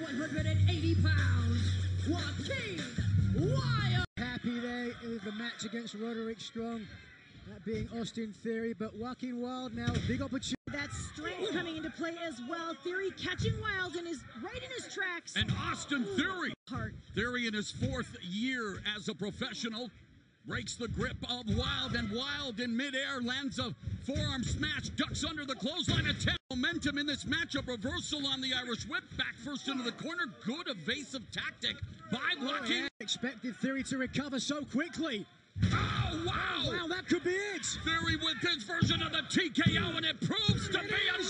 180 pounds, Joaquin Wilde. Happy day in the match against Roderick Strong, that being Austin Theory, but Joaquin Wilde now, big opportunity. That strength coming into play as well. Theory catching Wilde in his right in his tracks. And Austin Theory. Heart. Theory in his fourth year as a professional breaks the grip of Wilde, and Wilde in midair lands a forearm smash, ducks under the clothesline, attack. Momentum in this matchup, reversal on the Irish whip, back first into the corner. Good evasive tactic by oh, Joaquin. Expected Theory to recover so quickly. Oh, wow! Wow, that could be it. Theory with his version of the TKO, and it proves to be a